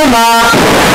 Fatima